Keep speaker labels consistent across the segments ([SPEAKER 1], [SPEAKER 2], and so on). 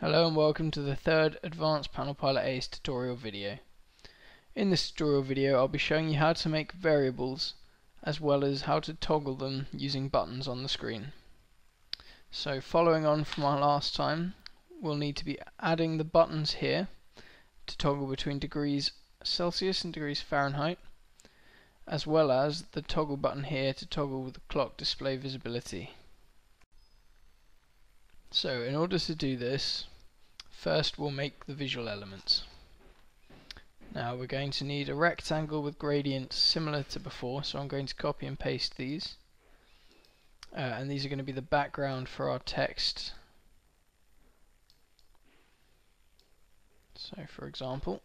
[SPEAKER 1] Hello and welcome to the third Advanced Panel Pilot Ace tutorial video. In this tutorial video I'll be showing you how to make variables as well as how to toggle them using buttons on the screen. So following on from our last time we'll need to be adding the buttons here to toggle between degrees Celsius and degrees Fahrenheit as well as the toggle button here to toggle the clock display visibility. So in order to do this, first we'll make the visual elements. Now we're going to need a rectangle with gradient similar to before, so I'm going to copy and paste these. Uh, and these are going to be the background for our text. So for example,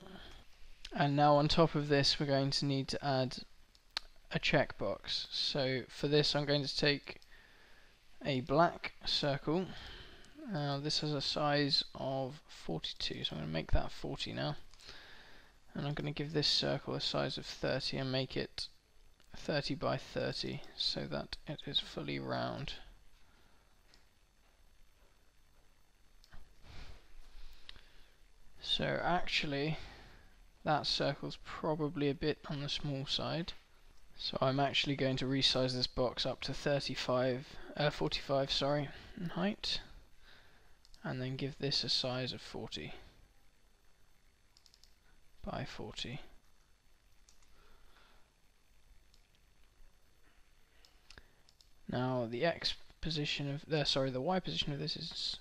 [SPEAKER 1] and now on top of this we're going to need to add a checkbox. So for this I'm going to take a black circle now this has a size of 42, so I'm going to make that 40 now. And I'm going to give this circle a size of 30 and make it 30 by 30 so that it is fully round. So actually that circle's probably a bit on the small side. So I'm actually going to resize this box up to 35, uh, 45 sorry, in height and then give this a size of 40 by 40 now the x position of the uh, sorry the y position of this is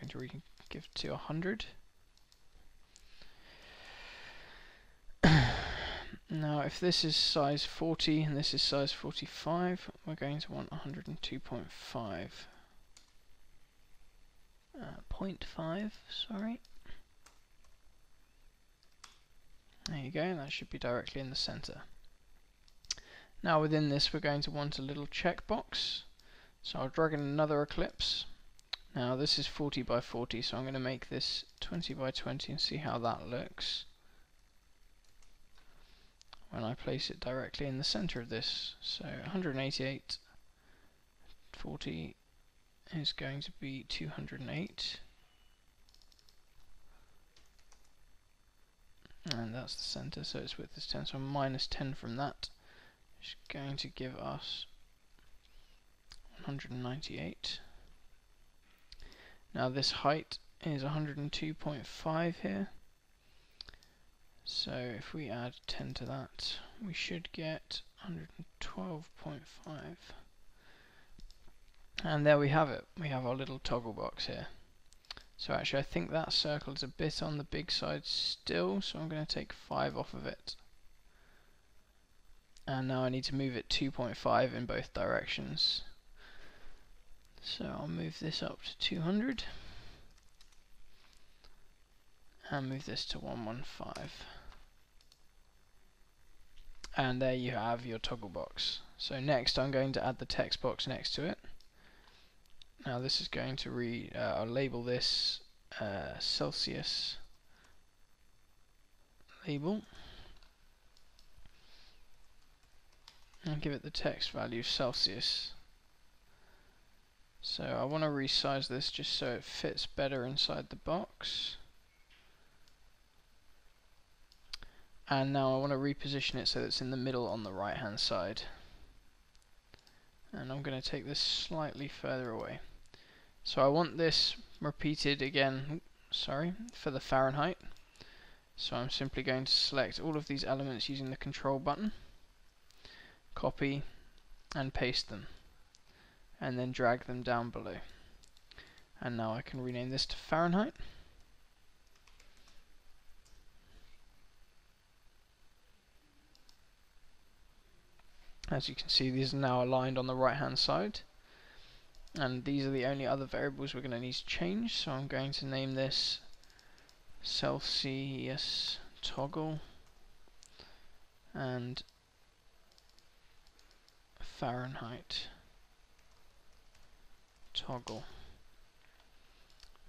[SPEAKER 1] going to give to 100 now if this is size 40 and this is size 45 we're going to want 102.5 uh, 0.5, sorry. There you go, that should be directly in the center. Now within this we're going to want a little checkbox. So I'll drag in another eclipse. Now this is 40 by 40, so I'm going to make this 20 by 20 and see how that looks when I place it directly in the center of this. So 188, 40, is going to be 208 and that's the center so its width is 10 so minus 10 from that is going to give us 198 now this height is 102.5 here. So if we add 10 to that we should get 112.5 and there we have it. We have our little toggle box here. So actually I think that circle is a bit on the big side still, so I'm going to take 5 off of it. And now I need to move it 2.5 in both directions. So I'll move this up to 200 and move this to 115 and there you have your toggle box so next I'm going to add the text box next to it now this is going to read, uh, I'll label this uh, Celsius label and give it the text value Celsius. So I want to resize this just so it fits better inside the box. And now I want to reposition it so that it's in the middle on the right hand side. And I'm going to take this slightly further away. So I want this repeated again, sorry, for the Fahrenheit. So I'm simply going to select all of these elements using the control button, copy and paste them, and then drag them down below. And now I can rename this to Fahrenheit. As you can see, these are now aligned on the right hand side and these are the only other variables we're going to need to change so I'm going to name this Celsius toggle and Fahrenheit toggle.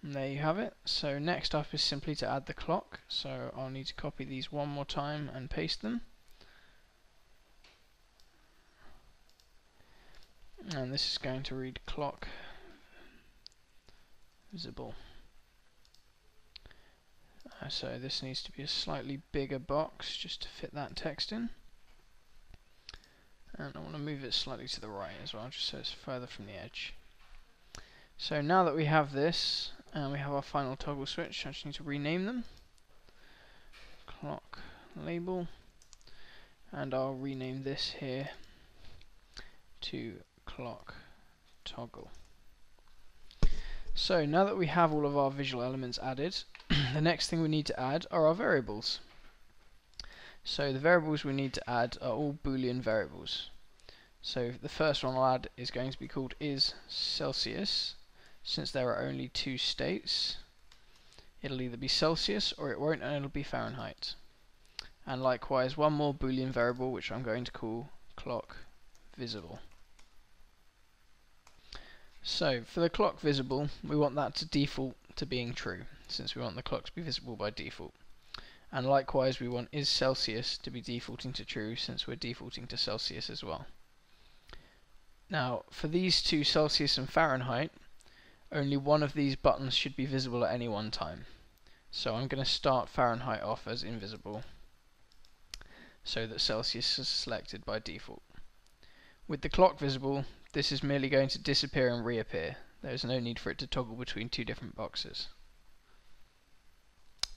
[SPEAKER 1] And there you have it. So next up is simply to add the clock. So I'll need to copy these one more time and paste them and this is going to read clock visible Uh, so this needs to be a slightly bigger box just to fit that text in. And I want to move it slightly to the right as well, just so it's further from the edge. So now that we have this, and we have our final toggle switch, I just need to rename them. Clock label, and I'll rename this here to clock toggle. So now that we have all of our visual elements added, the next thing we need to add are our variables. So the variables we need to add are all boolean variables. So the first one I'll add is going to be called is Celsius. Since there are only two states, it'll either be Celsius or it won't and it'll be Fahrenheit. And likewise one more boolean variable which I'm going to call clock visible. So for the clock visible, we want that to default to being true, since we want the clock to be visible by default. And likewise we want is Celsius to be defaulting to true, since we're defaulting to Celsius as well. Now, for these two Celsius and Fahrenheit, only one of these buttons should be visible at any one time. So I'm going to start Fahrenheit off as invisible, so that Celsius is selected by default. With the clock visible, this is merely going to disappear and reappear. There is no need for it to toggle between two different boxes.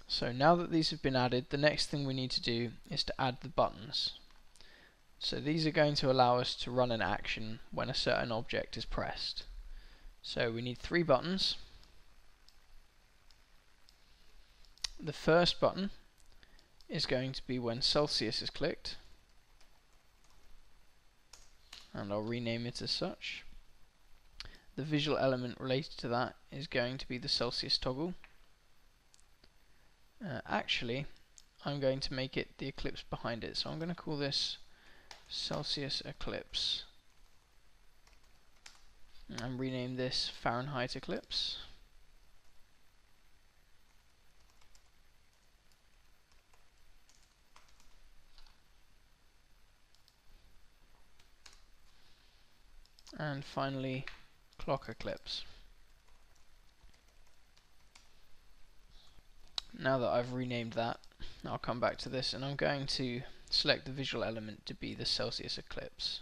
[SPEAKER 1] So now that these have been added, the next thing we need to do is to add the buttons. So these are going to allow us to run an action when a certain object is pressed. So we need three buttons. The first button is going to be when Celsius is clicked and I'll rename it as such. The visual element related to that is going to be the Celsius toggle. Uh, actually, I'm going to make it the eclipse behind it, so I'm going to call this Celsius eclipse and rename this Fahrenheit eclipse. And finally clock eclipse. Now that I've renamed that, I'll come back to this and I'm going to select the visual element to be the Celsius eclipse.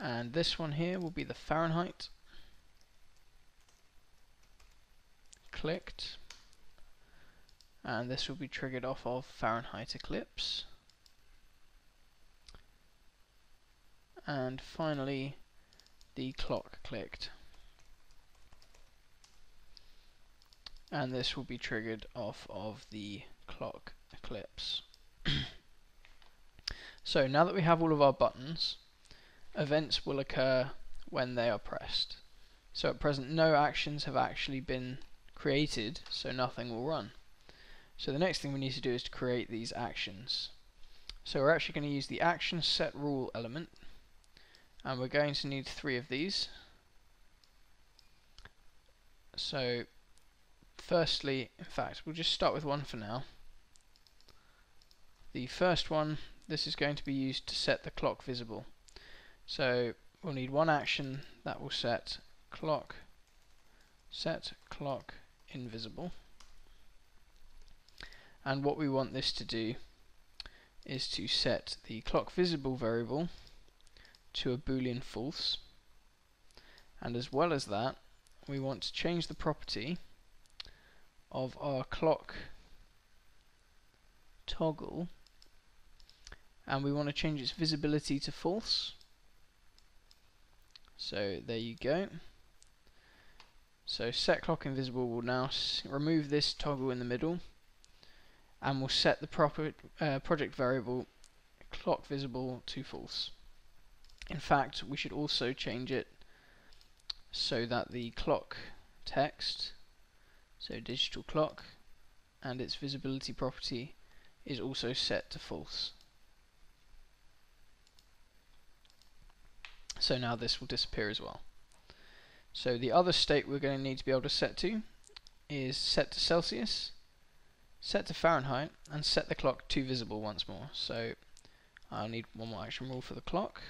[SPEAKER 1] And this one here will be the Fahrenheit. Clicked. And this will be triggered off of Fahrenheit eclipse. And finally the clock clicked. And this will be triggered off of the clock eclipse. So now that we have all of our buttons events will occur when they are pressed. So at present no actions have actually been created so nothing will run. So the next thing we need to do is to create these actions. So we're actually going to use the action set rule element and we're going to need three of these. So firstly in fact we'll just start with one for now. The first one this is going to be used to set the clock visible. So we'll need one action that will set clock set clock invisible. And what we want this to do is to set the clock visible variable to a boolean false. And as well as that we want to change the property of our clock toggle. And we want to change its visibility to false. So there you go. So set clock invisible will now remove this toggle in the middle. And we'll set the proper uh, project variable clock visible to false in fact, we should also change it so that the clock text, so digital clock, and its visibility property is also set to false. So now this will disappear as well. So the other state we're going to need to be able to set to is set to Celsius, set to Fahrenheit, and set the clock to visible once more. So I'll need one more action rule for the clock.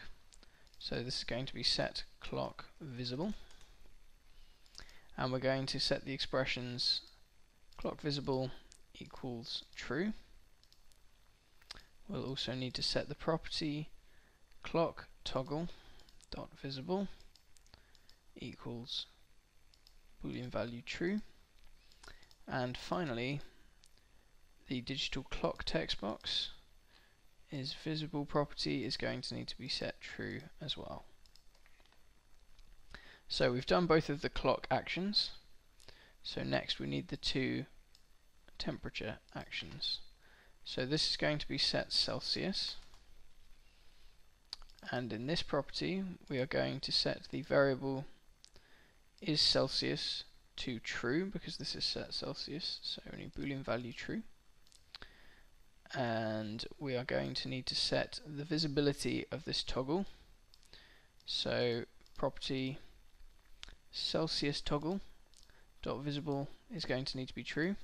[SPEAKER 1] So this is going to be set clock visible. And we're going to set the expressions clock visible equals true. We'll also need to set the property clock toggle dot visible equals boolean value true and finally the digital clock text box is visible property is going to need to be set true as well. So we've done both of the clock actions. So next we need the two temperature actions. So this is going to be set Celsius and in this property we are going to set the variable is Celsius to true because this is set Celsius so only boolean value true and we are going to need to set the visibility of this toggle so property Celsius toggle dot visible is going to need to be true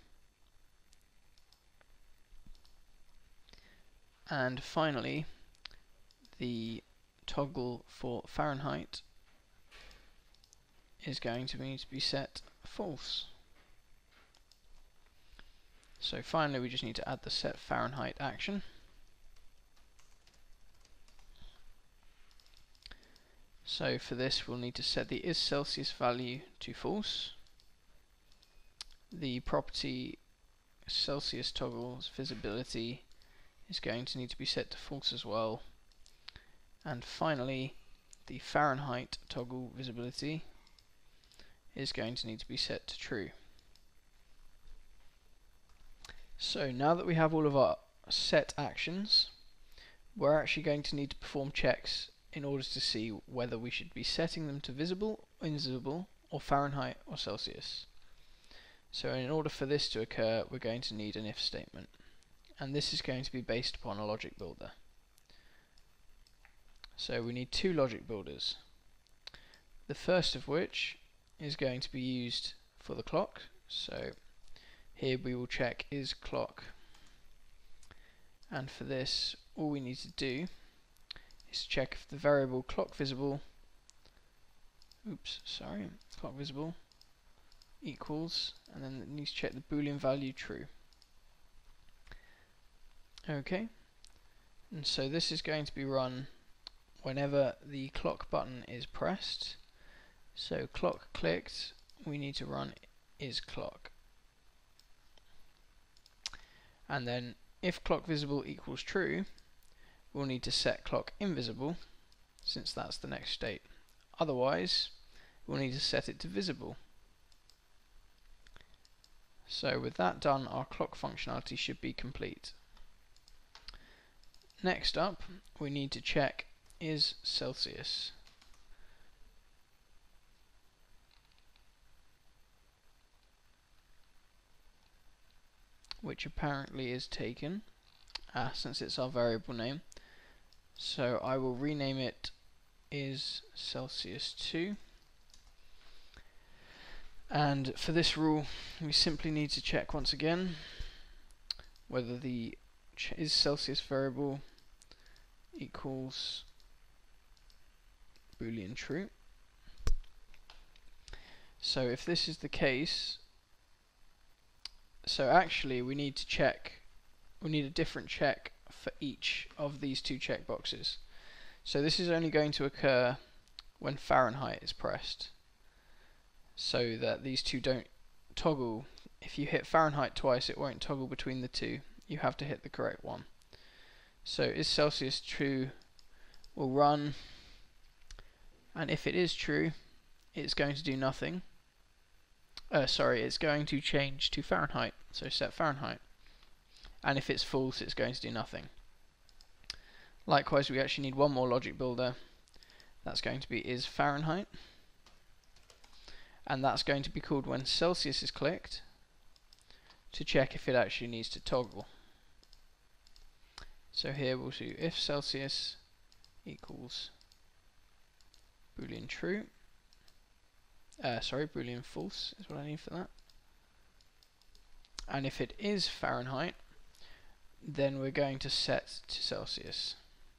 [SPEAKER 1] and finally the toggle for Fahrenheit is going to need to be set false. So finally we just need to add the set Fahrenheit action. So for this we'll need to set the is Celsius value to false. The property Celsius toggles visibility is going to need to be set to false as well and finally, the Fahrenheit toggle visibility is going to need to be set to true. So now that we have all of our set actions, we're actually going to need to perform checks in order to see whether we should be setting them to visible, invisible, or Fahrenheit or Celsius. So in order for this to occur, we're going to need an if statement. And this is going to be based upon a logic builder. So we need two logic builders. The first of which is going to be used for the clock. So here we will check is clock. And for this, all we need to do is check if the variable clock visible, oops, sorry, clock visible equals, and then it needs to check the boolean value true. Okay, and so this is going to be run whenever the clock button is pressed. So clock clicked, we need to run is clock. And then if clock visible equals true, we'll need to set clock invisible, since that's the next state. Otherwise, we'll need to set it to visible. So with that done, our clock functionality should be complete. Next up, we need to check is Celsius. Which apparently is taken, ah, since it's our variable name. So I will rename it is Celsius 2. And for this rule, we simply need to check once again whether the is Celsius variable equals boolean true. So if this is the case, so actually we need to check, we need a different check for each of these two checkboxes. So this is only going to occur when Fahrenheit is pressed, so that these two don't toggle. If you hit Fahrenheit twice, it won't toggle between the two. You have to hit the correct one. So is Celsius true? We'll run and if it is true it's going to do nothing uh, sorry it's going to change to Fahrenheit so set Fahrenheit. And if it's false it's going to do nothing. Likewise we actually need one more logic builder. That's going to be is Fahrenheit. And that's going to be called when Celsius is clicked to check if it actually needs to toggle. So here we'll do if Celsius equals boolean true. Uh, sorry, boolean false is what I need for that. And if it is Fahrenheit, then we're going to set to Celsius.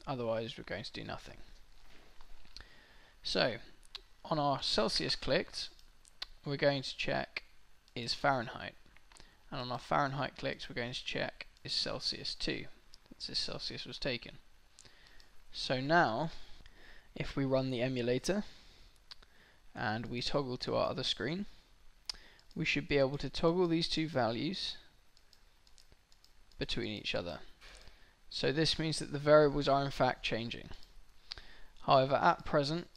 [SPEAKER 1] Otherwise, we're going to do nothing. So, on our Celsius clicked, we're going to check is Fahrenheit. and on our Fahrenheit clicked, we're going to check is Celsius 2 since Celsius was taken. So now if we run the emulator and we toggle to our other screen we should be able to toggle these two values between each other. So this means that the variables are in fact changing. However, at present,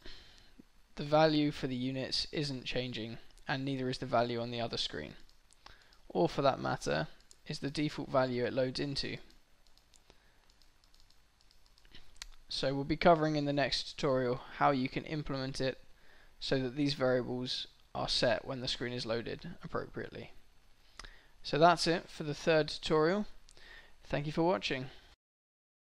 [SPEAKER 1] the value for the units isn't changing, and neither is the value on the other screen. Or for that matter, is the default value it loads into. So we'll be covering in the next tutorial how you can implement it so that these variables are set when the screen is loaded appropriately. So that's it for the third tutorial. Thank you for watching.